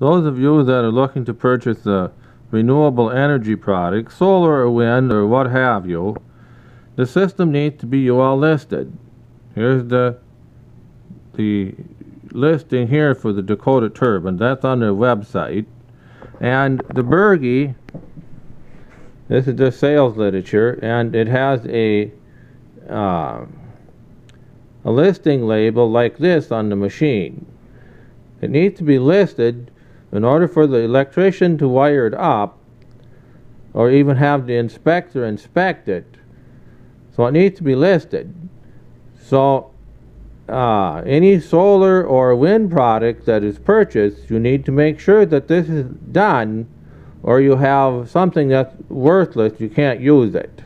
those of you that are looking to purchase a renewable energy product, solar or wind or what have you, the system needs to be UL listed. Here's the the listing here for the Dakota turbine. That's on their website. And the Bergey, this is the sales literature, and it has a uh, a listing label like this on the machine. It needs to be listed in order for the electrician to wire it up or even have the inspector inspect it. So it needs to be listed. So uh, any solar or wind product that is purchased, you need to make sure that this is done or you have something that's worthless, you can't use it.